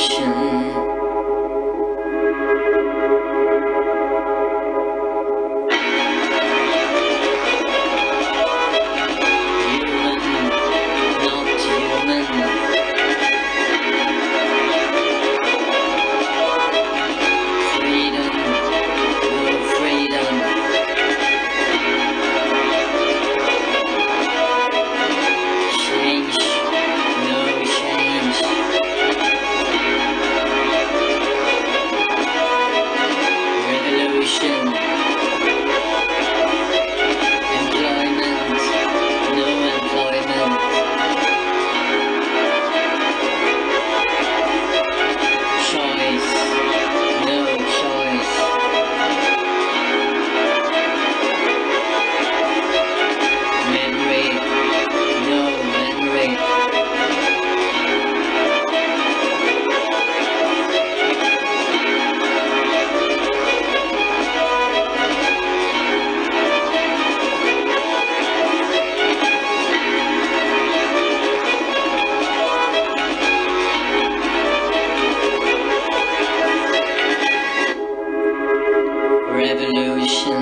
是。revolution.